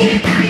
Yeah.